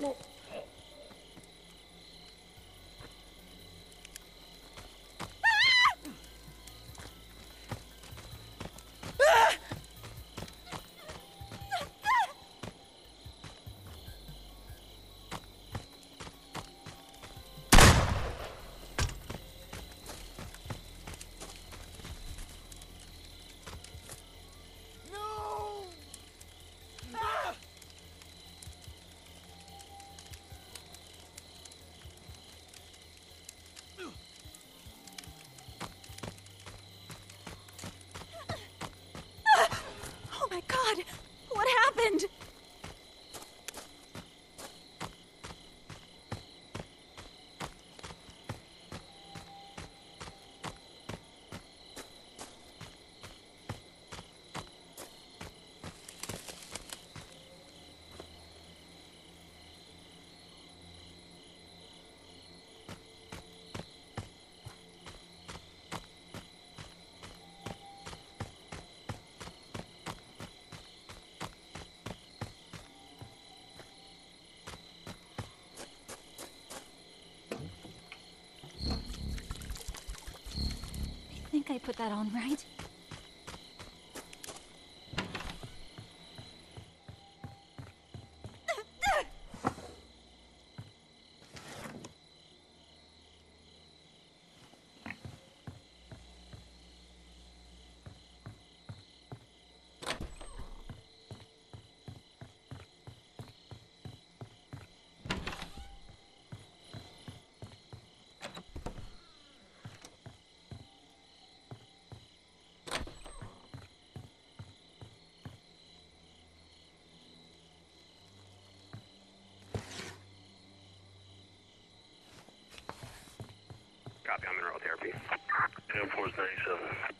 Let's put that on right. Copy on mineral therapy. Air Force 97.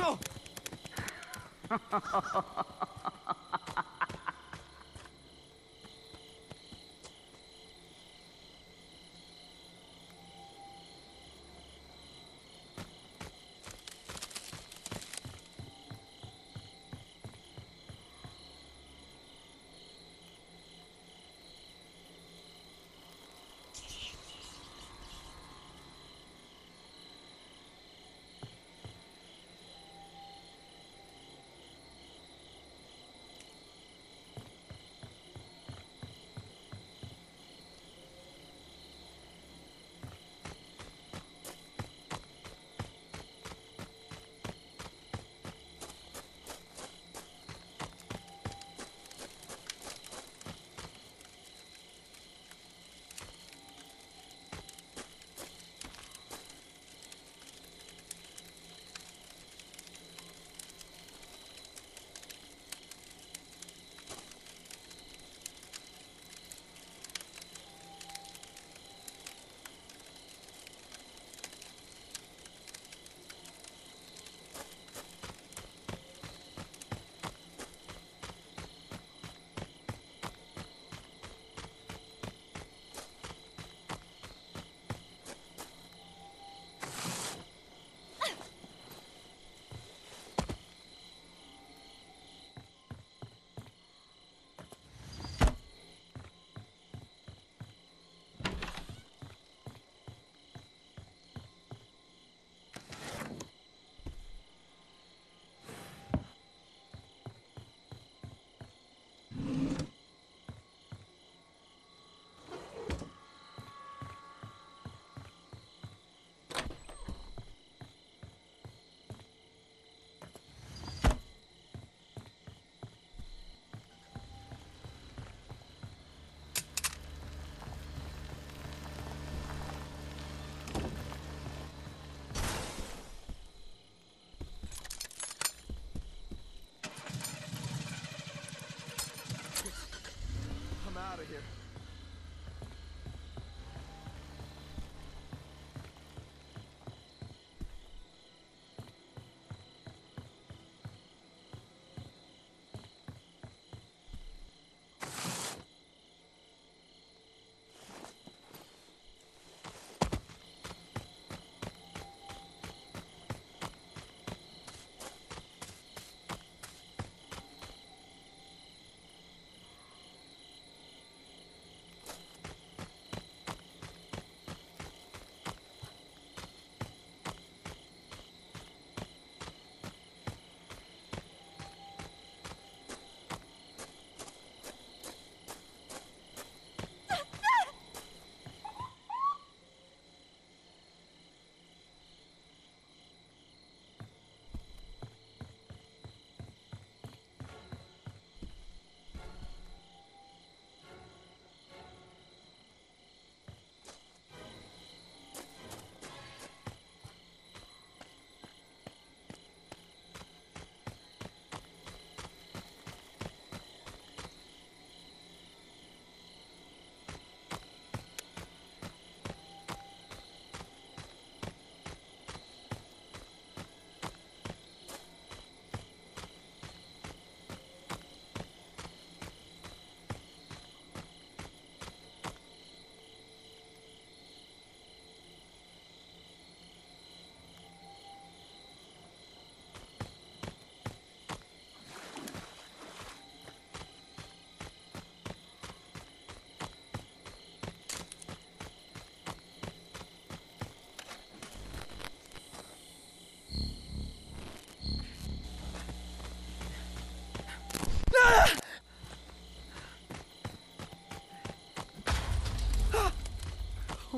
殿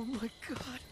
Oh my god.